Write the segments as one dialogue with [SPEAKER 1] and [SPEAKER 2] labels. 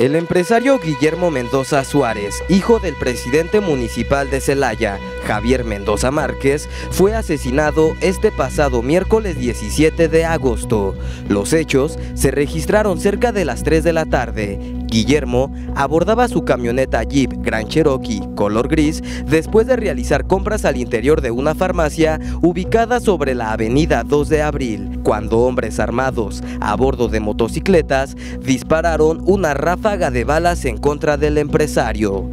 [SPEAKER 1] El empresario Guillermo Mendoza Suárez, hijo del presidente municipal de Celaya, Javier Mendoza Márquez, fue asesinado este pasado miércoles 17 de agosto. Los hechos se registraron cerca de las 3 de la tarde. Guillermo abordaba su camioneta Jeep Grand Cherokee color gris después de realizar compras al interior de una farmacia ubicada sobre la avenida 2 de abril, cuando hombres armados a bordo de motocicletas dispararon una ráfaga de balas en contra del empresario.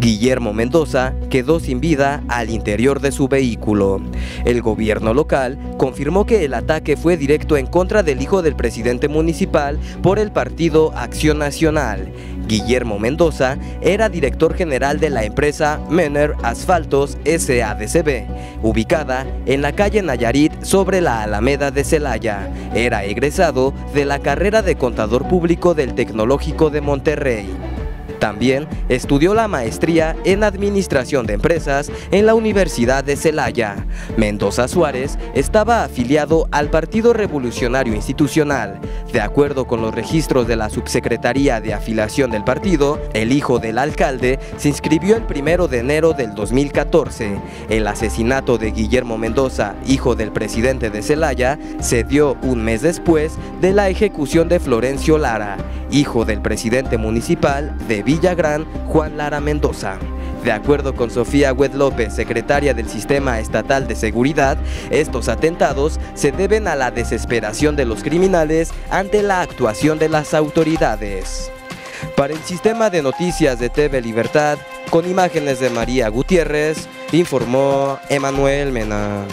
[SPEAKER 1] Guillermo Mendoza quedó sin vida al interior de su vehículo. El gobierno local confirmó que el ataque fue directo en contra del hijo del presidente municipal por el partido Acción Nacional. Guillermo Mendoza era director general de la empresa Mener Asfaltos SADCB, ubicada en la calle Nayarit sobre la Alameda de Celaya. Era egresado de la carrera de contador público del Tecnológico de Monterrey. También estudió la maestría en Administración de Empresas en la Universidad de Celaya. Mendoza Suárez estaba afiliado al Partido Revolucionario Institucional. De acuerdo con los registros de la Subsecretaría de Afiliación del partido, el hijo del alcalde se inscribió el primero de enero del 2014. El asesinato de Guillermo Mendoza, hijo del presidente de Celaya, se dio un mes después de la ejecución de Florencio Lara, hijo del presidente municipal de Villagrán, Juan Lara Mendoza. De acuerdo con Sofía Wed López, secretaria del Sistema Estatal de Seguridad, estos atentados se deben a la desesperación de los criminales ante la actuación de las autoridades. Para el Sistema de Noticias de TV Libertad, con imágenes de María Gutiérrez, informó Emanuel Mena.